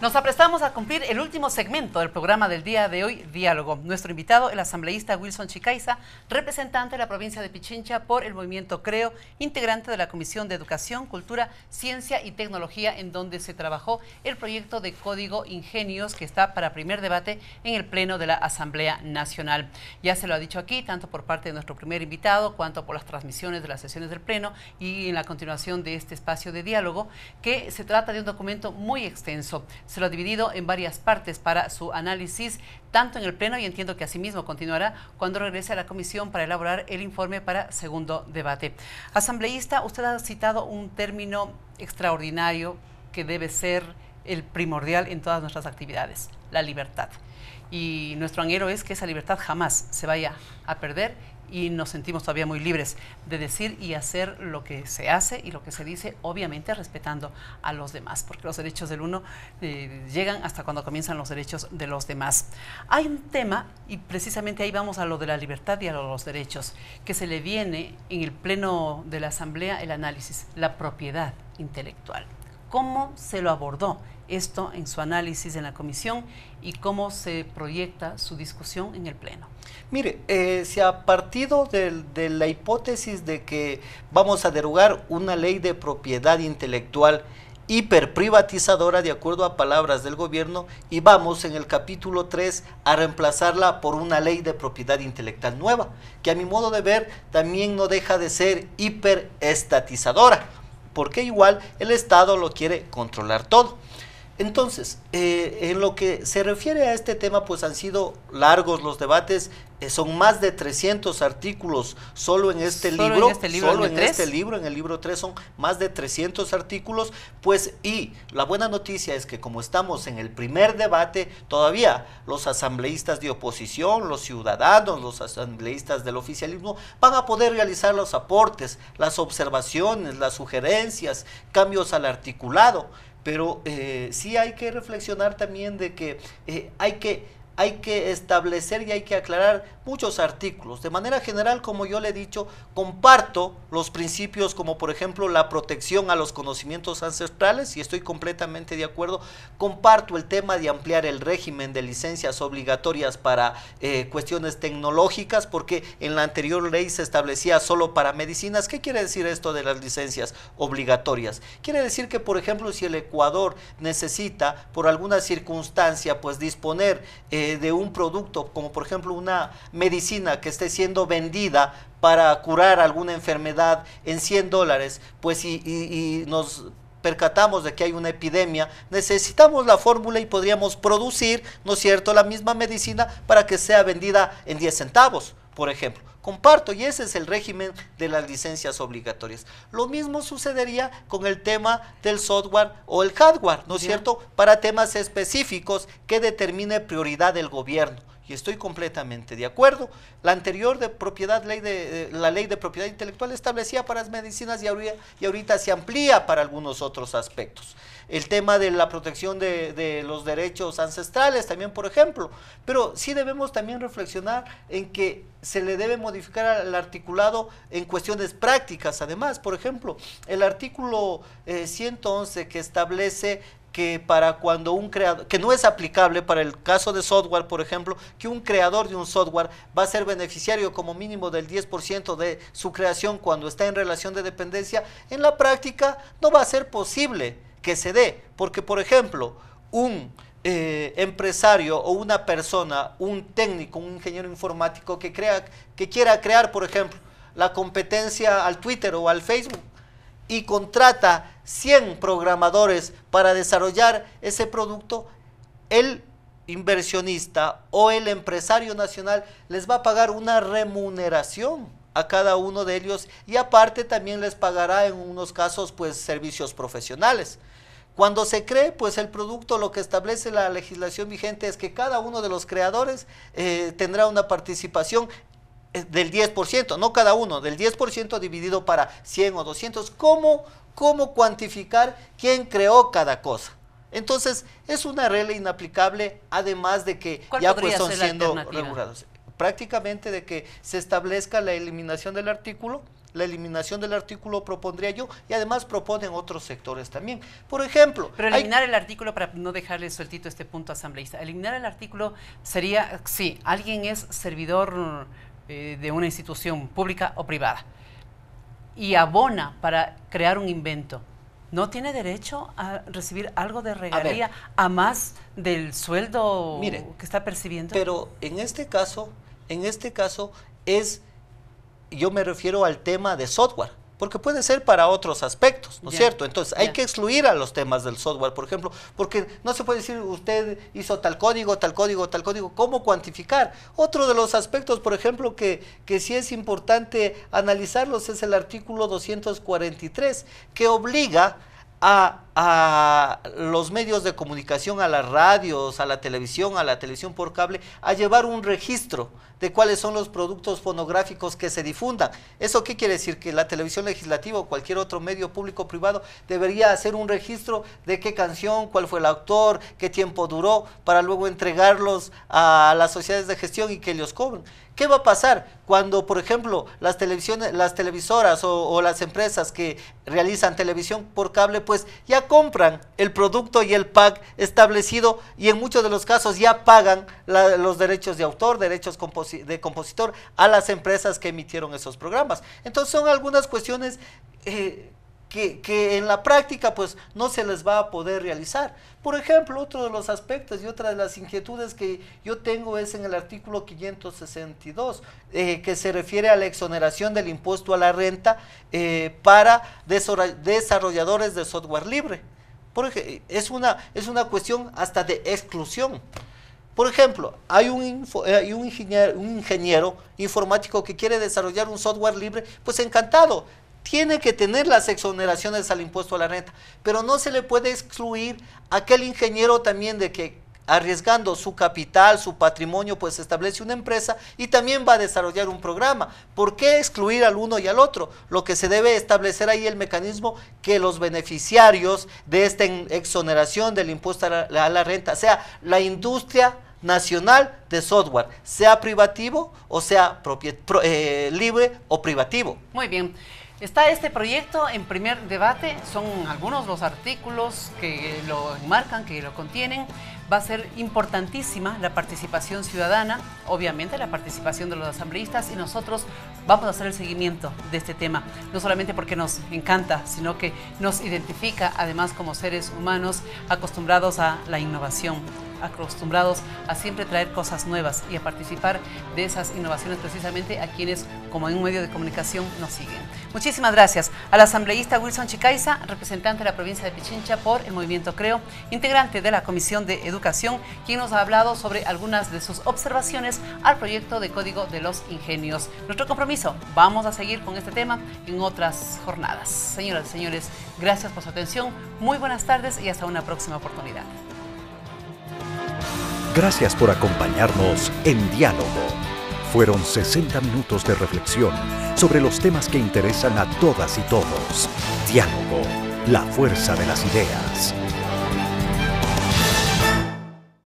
Nos aprestamos a cumplir el último segmento del programa del día de hoy, Diálogo. Nuestro invitado, el asambleísta Wilson Chicaiza, representante de la provincia de Pichincha por el movimiento Creo, integrante de la Comisión de Educación, Cultura, Ciencia y Tecnología, en donde se trabajó el proyecto de Código Ingenios que está para primer debate en el Pleno de la Asamblea Nacional. Ya se lo ha dicho aquí, tanto por parte de nuestro primer invitado, cuanto por las transmisiones de las sesiones del Pleno y en la continuación de este espacio de diálogo, que se trata de un documento muy extenso se lo ha dividido en varias partes para su análisis, tanto en el Pleno y entiendo que asimismo continuará cuando regrese a la Comisión para elaborar el informe para segundo debate. Asambleísta, usted ha citado un término extraordinario que debe ser el primordial en todas nuestras actividades, la libertad. Y nuestro anhelo es que esa libertad jamás se vaya a perder y nos sentimos todavía muy libres de decir y hacer lo que se hace y lo que se dice, obviamente respetando a los demás, porque los derechos del uno eh, llegan hasta cuando comienzan los derechos de los demás. Hay un tema, y precisamente ahí vamos a lo de la libertad y a los derechos, que se le viene en el pleno de la Asamblea el análisis, la propiedad intelectual. ¿Cómo se lo abordó esto en su análisis en la comisión y cómo se proyecta su discusión en el Pleno? Mire, eh, se ha partido de, la hipótesis de que vamos a derogar una ley de propiedad intelectual hiperprivatizadora de acuerdo a palabras del gobierno y vamos en el capítulo 3 a reemplazarla por una ley de propiedad intelectual nueva, que a mi modo de ver también no deja de ser hiperestatizadora, porque igual el Estado lo quiere controlar todo. Entonces, eh, en lo que se refiere a este tema, pues han sido largos los debates, eh, son más de 300 artículos solo en este libro, en este libro, solo en, este libro, en el libro 3 son más de 300 artículos, pues y la buena noticia es que como estamos en el primer debate, todavía los asambleístas de oposición, los ciudadanos, los asambleístas del oficialismo van a poder realizar los aportes, las observaciones, las sugerencias, cambios al articulado pero eh, sí hay que reflexionar también de que eh, hay que hay que establecer y hay que aclarar muchos artículos. De manera general, como yo le he dicho, comparto los principios como por ejemplo la protección a los conocimientos ancestrales y estoy completamente de acuerdo. Comparto el tema de ampliar el régimen de licencias obligatorias para eh, cuestiones tecnológicas porque en la anterior ley se establecía solo para medicinas. ¿Qué quiere decir esto de las licencias obligatorias? Quiere decir que por ejemplo si el Ecuador necesita por alguna circunstancia pues disponer eh, de un producto, como por ejemplo una medicina que esté siendo vendida para curar alguna enfermedad en 100 dólares, pues y, nos percatamos de que hay una epidemia, necesitamos la fórmula y podríamos producir, ¿no es cierto?, la misma medicina para que sea vendida en 10 centavos, por ejemplo. Comparto, y ese es el régimen de las licencias obligatorias. Lo mismo sucedería con el tema del software o el hardware, ¿no es cierto? Para temas específicos que determine prioridad del gobierno. Y estoy completamente de acuerdo. La anterior de propiedad, ley de, la ley de propiedad intelectual establecía para las medicinas y y ahorita se amplía para algunos otros aspectos el tema de la protección de, los derechos ancestrales también, por ejemplo. Pero sí debemos también reflexionar en que se le debe modificar al articulado en cuestiones prácticas, además. Por ejemplo, el artículo 111 eh, que establece que para cuando un creador, que no es aplicable para el caso de software, por ejemplo, que un creador de un software va a ser beneficiario como mínimo del 10% de su creación cuando está en relación de dependencia, en la práctica no va a ser posible que se dé, porque por ejemplo, un eh, empresario o una persona, un técnico, un ingeniero informático que, crea, que quiera crear, por ejemplo, la competencia al Twitter o al Facebook y contrata 100 programadores para desarrollar ese producto, el inversionista o el empresario nacional les va a pagar una remuneración a cada uno de ellos y aparte también les pagará en unos casos pues servicios profesionales. Cuando se cree, pues el producto, lo que establece la legislación vigente es que cada uno de los creadores eh, tendrá una participación del 10%, no cada uno, del 10% dividido para 100 o 200. ¿Cómo, ¿Cómo cuantificar quién creó cada cosa? Entonces, es una regla inaplicable, además de que ya pues son siendo regulados prácticamente de que se establezca la eliminación del artículo la eliminación del artículo propondría yo y además proponen otros sectores también. Por ejemplo... Pero eliminar el artículo para no dejarle sueltito este punto asambleísta. Eliminar el artículo sería, sí, alguien es servidor eh, de una institución pública o privada y abona para crear un invento. ¿No tiene derecho a recibir algo de regalía a, más del sueldo que está percibiendo? Pero en este caso, en este caso es yo me refiero al tema de software, porque puede ser para otros aspectos, ¿no es cierto? Entonces hay que excluir a los temas del software, por ejemplo, porque no se puede decir usted hizo tal código, tal código, tal código, ¿cómo cuantificar? Otro de los aspectos, por ejemplo, que, que sí es importante analizarlos es el artículo 243, que obliga a, a, los medios de comunicación, a las radios, a la televisión, a la televisión por cable, a llevar un registro de cuáles son los productos fonográficos que se difundan. ¿Eso qué quiere decir? Que la televisión legislativa o cualquier otro medio público o privado debería hacer un registro de qué canción, cuál fue el autor, qué tiempo duró, para luego entregarlos a las sociedades de gestión y que ellos cobren. ¿Qué va a pasar cuando, por ejemplo, las televisiones, las televisoras o, las empresas que realizan televisión por cable, pues ya compran el producto y el pack establecido y en muchos de los casos ya pagan los derechos de autor, derechos de compositor a las empresas que emitieron esos programas. Entonces son algunas cuestiones eh, que, en la práctica pues no se les va a poder realizar. Por ejemplo, otro de los aspectos y otra de las inquietudes que yo tengo es en el artículo 562, eh, que se refiere a la exoneración del impuesto a la renta eh, para desarrolladores de software libre. Porque es una, es una cuestión hasta de exclusión. Por ejemplo, hay un, hay un, ingeniero, un ingeniero informático que quiere desarrollar un software libre, pues encantado, tiene que tener las exoneraciones al impuesto a la renta, pero no se le puede excluir a aquel ingeniero también de que arriesgando su capital, su patrimonio, pues establece una empresa y también va a desarrollar un programa. ¿Por qué excluir al uno y al otro? Lo que se debe establecer ahí el mecanismo que los beneficiarios de esta exoneración del impuesto a la, renta sea la industria nacional de software, sea privativo o sea eh, libre o privativo. Muy bien. Está este proyecto en primer debate, son algunos los artículos que lo enmarcan, que lo contienen. Va a ser importantísima la participación ciudadana, obviamente la participación de los asambleístas y nosotros vamos a hacer el seguimiento de este tema, no solamente porque nos encanta, sino que nos identifica además como seres humanos acostumbrados a la innovación acostumbrados a siempre traer cosas nuevas y a participar de esas innovaciones precisamente a quienes, como en un medio de comunicación, nos siguen. Muchísimas gracias al asambleísta Wilson Chicaiza, representante de la provincia de Pichincha por el Movimiento Creo, integrante de la Comisión de Educación, quien nos ha hablado sobre algunas de sus observaciones al proyecto de Código de los Ingenios. Nuestro compromiso, vamos a seguir con este tema en otras jornadas. Señoras y señores, gracias por su atención, muy buenas tardes y hasta una próxima oportunidad. Gracias por acompañarnos en Diálogo. Fueron 60 minutos de reflexión sobre los temas que interesan a todas y todos. Diálogo, la fuerza de las ideas.